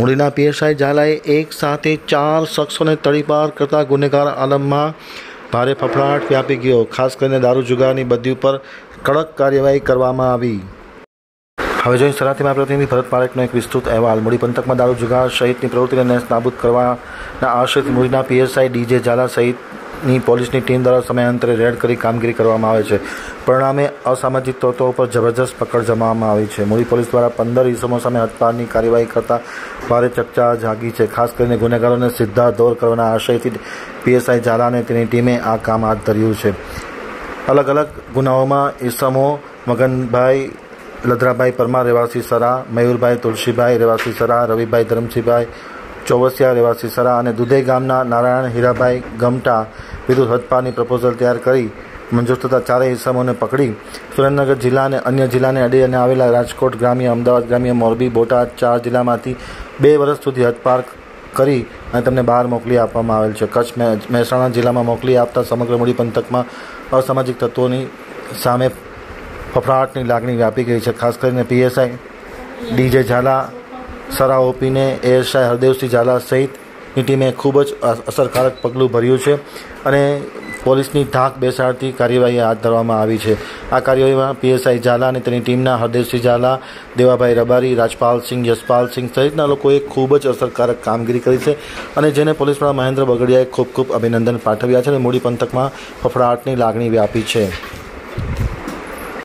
મૂડીના PSI ઝાલાએ એક સાથે ચાર શખ્સોને તડીપાર કરતા ગુનેગાર આલમમાં ભારે ફફડાટ વ્યાપી ગયો. ખાસ કરીને દારૂ જુગારની બદી ઉપર કડક કાર્યવાહી કરવામાં આવી. હવે જોઈને સલાહતીમાં પ્રતિનિધિ ભરત પારેખનો એક વિસ્તૃત અહેવાલ. મૂડી પંથકમાં દારૂ જુગાર સહિતની પ્રવૃત્તિને નાબૂદ કરવાના આશ્રિત મૂડીના પીએસઆઈ ડીજે ઝાલા સહિતની પોલીસની ટીમ દ્વારા સમયાંતરે રેડ કરી કામગીરી કરવામાં આવે છે. પરિણામે અસામાજિક તત્વો પર જબરજસ્ત પકડ જમાવવામાં આવી છે. મૂળી પોલીસ દ્વારા પંદર ઇસમો સામે હથપારની કાર્યવાહી કરતા ભારે ચકચા જાગી છે. ખાસ કરીને ગુનેગારોને સીધા દોર કરવાના આશયથી પીએસઆઈ ઝાલા અને તેની ટીમે આ કામ હાથ ધર્યું છે. અલગ અલગ ગુનાઓમાં ઈસમો મગનભાઈ લધરાભાઈ પરમાર રહેવાસી સરા, મયુરભાઈ તુલસીભાઈ રહેવાસી સરા, રવિભાઈ ધરમસિંહભાઈ ચોવસિયા રહેવાસી સરા અને દુધઈ ગામના નારાયણ હીરાભાઈ ગમટા વિરુદ્ધ હદપારની પ્રપોઝલ તૈયાર કરી, મંજૂર થતા ચારેય ઇસમોને પકડી. સુરેન્દ્રનગર જિલ્લા અને અન્ય જિલ્લાને અડી અને આવેલા રાજકોટ ગ્રામ્ય, અમદાવાદ ગ્રામ્ય, મોરબી, બોટાદ ચાર જિલ્લામાંથી બે વર્ષ સુધી હદપાર કરી અને તેમને બહાર મોકલી આપવામાં આવેલ છે. કચ્છ મહેસાણા જિલ્લામાં મોકલી આપતા સમગ્ર મૂડી પંથકમાં અસામાજિક તત્વોની સામે ફફડાટની લાગણી વ્યાપી ગઈ છે. ખાસ કરીને પીએસઆઈ ડીજે ઝાલા સરા ઓપીને એએસઆઈ હરદેવસિંહ ઝાલા સહિતની ટીમે ખૂબ જ અસરકારક પગલું ભર્યું છે અને પોલીસની ધાક બેસાડતી કાર્યવાહી હાથ ધરવામાં આવી છે. આ કાર્યવાહીમાં પીએસઆઈ ઝાલા અને તેની ટીમના હરદેવસિંહ ઝાલા, દેવાભાઈ રબારી રાજપાલસિંહ યશપાલસિંહ સહિતના લોકોએ ખૂબ જ અસરકારક કામગીરી કરી છે અને જેને પોલીસ વડા મહેન્દ્ર બગડિયાએ ખૂબ ખૂબ અભિનંદન પાઠવ્યા છે અને મૂડી પંથકમાં ફફડાટની લાગણી વ્યાપી છે.